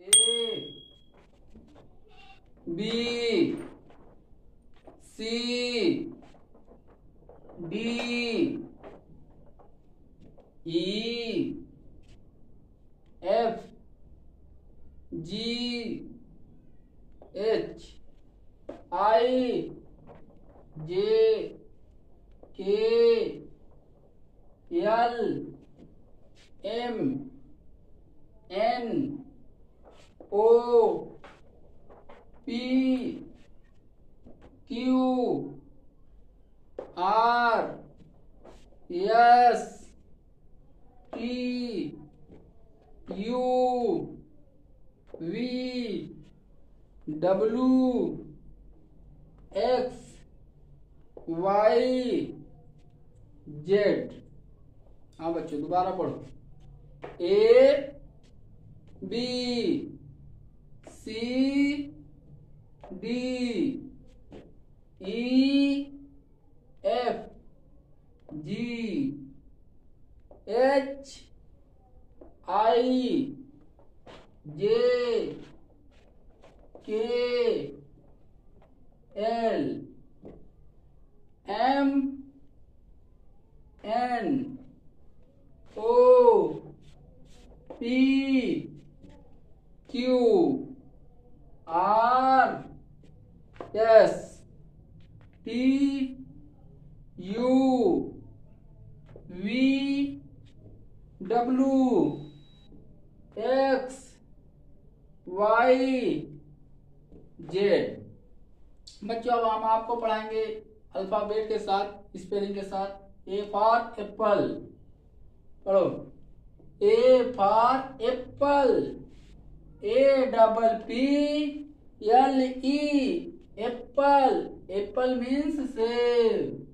A B C D E F G H I J K L M N O P Q R S T U V W X Y Z. हाँ बच्चों, दोबारा पढ़ो। A, B C D E F G H I J K L M N O P Q R, S, T, U, V W X, Y, Z. बच्चों, अब हम आपको पढ़ाएँगे alphabet के साथ, स्पेलिंग के साथ। ए फॉर एप्पल पढ़ो। A for apple A double P L E apple apple means सेब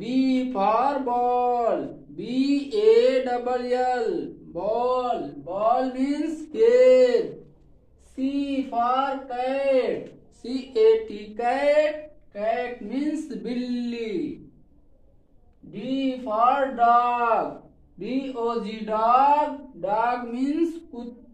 B for ball B A double L ball ball means गेंद C for cat C A T cat cat means बिल्ली D for dog D O G dog dog means कुत्ता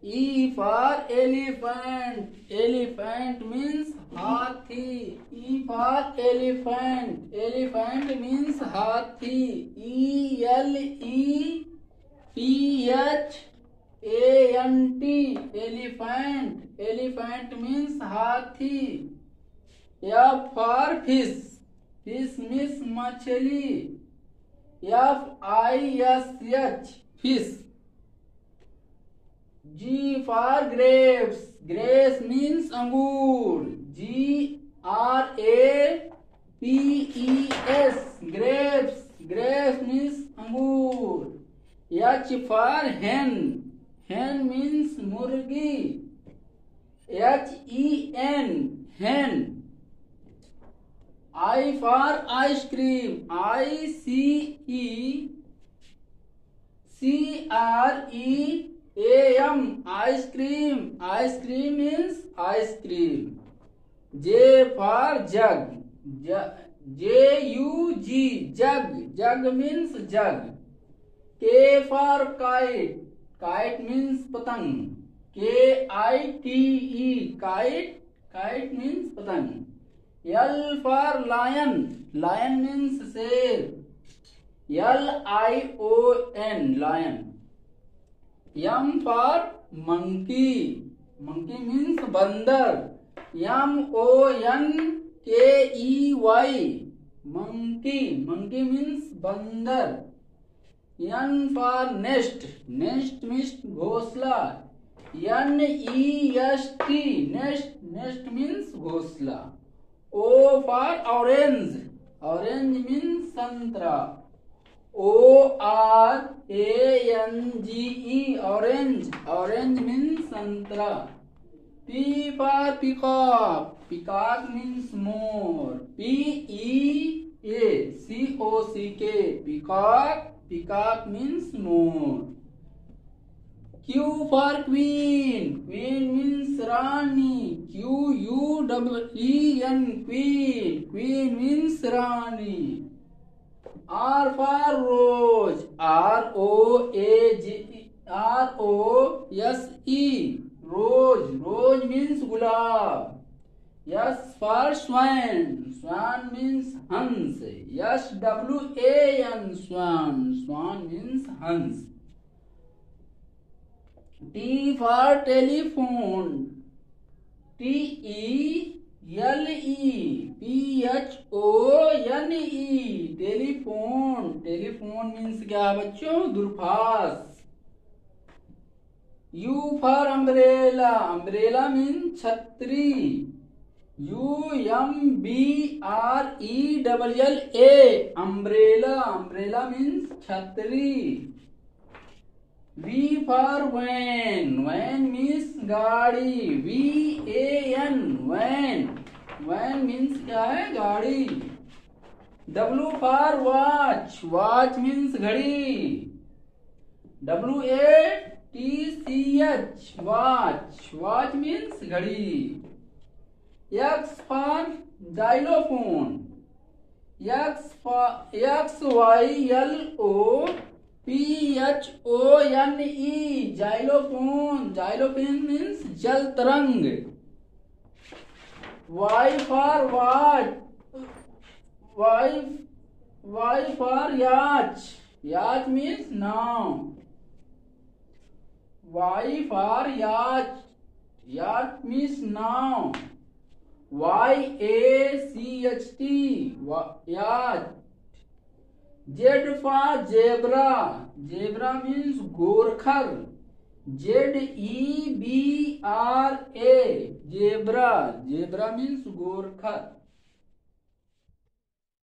E for elephant. Elephant means hathi. E for elephant. Elephant means hathi. E L E P H A N T. Elephant. Elephant means hathi. F for fish. Fish means machli. F I S H. Fish. G for grapes. Grapes means angur. G R A P E S. Grapes. Grapes means angur. H for hen. Hen means murgi. H E I for ice cream I C E C R E M ice cream ice cream means ice cream J for jug J U G jug jug means jug K for kite kite means पतंग K I T E kite kite means पतंग L for lion. Lion means शेर. L-I-O-N, lion. M for monkey. Monkey means बंदर. M O N K E Y. Monkey. Monkey means बंदर. N for nest. Nest means घोंसला. N E S T. Nest. Nest means घोंसला. O for orange. Orange means संतरा. O R A N G E orange. Orange means संतरा. P for peacock. Peacock means more. P E A C O C K. Peacock. Peacock means more. Q for queen. Queen means Rani. Q U W E N queen. Queen means Rani. R for rose. R O A G R O S E. Rose. Rose means gulab. S for swan. Swan means hans. S W A N swan. Swan means T for telephone. T E L E P H O N E telephone. Telephone means क्या बच्चों? दूरभाष। U for umbrella umbrella means छतरी। U M B R E double L A, umbrella umbrella means छतरी। V for van van means गाड़ी. V A N van van means क्या है? गाड़ी. W for watch watch means घड़ी. W A T C H watch watch means घड़ी. X for xylophone X X Y L O P H O N E xylophone xylophone means जल तरंग। Y for what Y Y for yacht. Yacht means now Y for yacht. Yacht means now Y A C H T yacht. Z for zebra zebra means गोरखर, Z E B R A, zebra, zebra means गोरखर।